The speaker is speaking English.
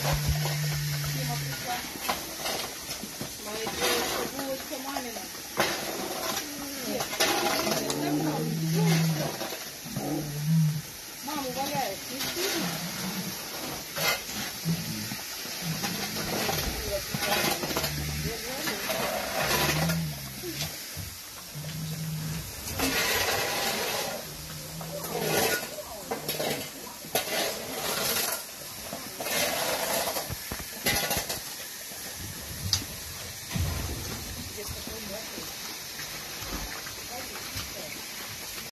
Тима пришла. Моя девочка, булочка мамина.